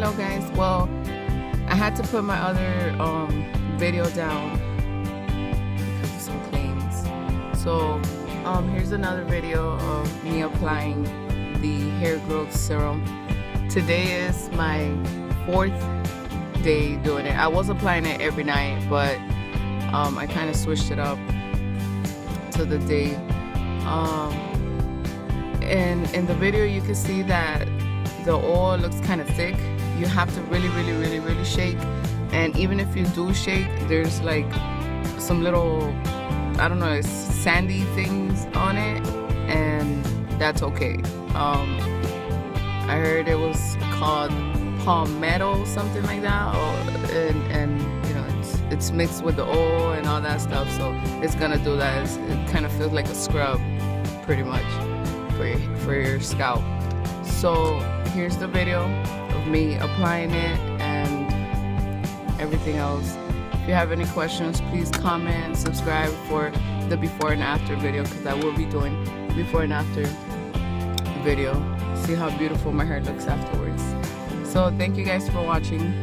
hello guys. Well I had to put my other um, video down because of some claims. So um, here's another video of me applying the hair growth serum. Today is my fourth day doing it. I was applying it every night but um, I kind of switched it up to the day. Um, and in the video you can see that the oil looks kind of thick you have to really really really really shake. And even if you do shake there's like some little I don't know sandy things on it and that's okay. Um, I heard it was called palmetto something like that or, and, and you know it's, it's mixed with the oil and all that stuff so it's gonna do that. It's, it kind of feels like a scrub pretty much for your, for your scalp. So here's the video of me applying it and everything else. If you have any questions please comment subscribe for the before and after video because I will be doing before and after video. See how beautiful my hair looks afterwards. So thank you guys for watching